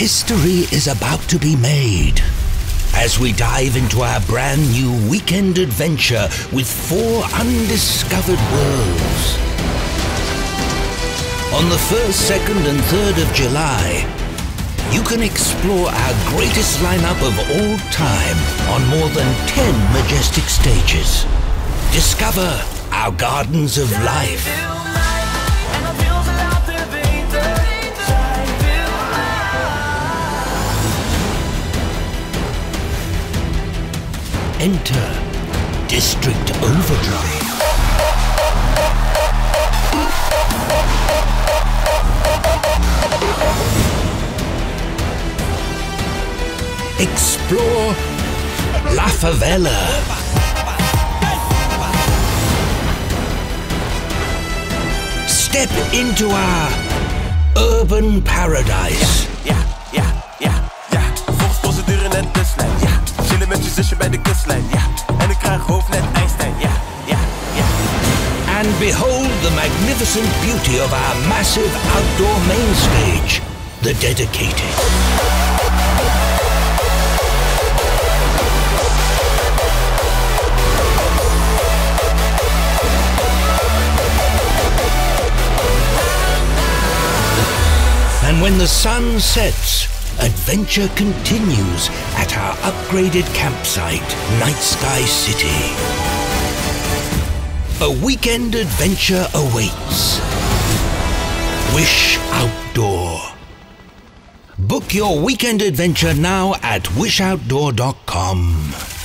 History is about to be made as we dive into our brand new weekend adventure with four undiscovered worlds. On the 1st, 2nd, and 3rd of July, you can explore our greatest lineup of all time on more than 10 majestic stages. Discover our gardens of life. Enter District Overdrive. Explore La Favela. Step into our urban paradise. Je zusje bij de kustlijn, ja. En ik krijg ja, ja, ja. and behold the magnificent beauty of our massive outdoor main stage, the Dedicated. And when the sun sets, adventure continues at our upgraded campsite, Night Sky City. A weekend adventure awaits. Wish Outdoor. Book your weekend adventure now at wishoutdoor.com.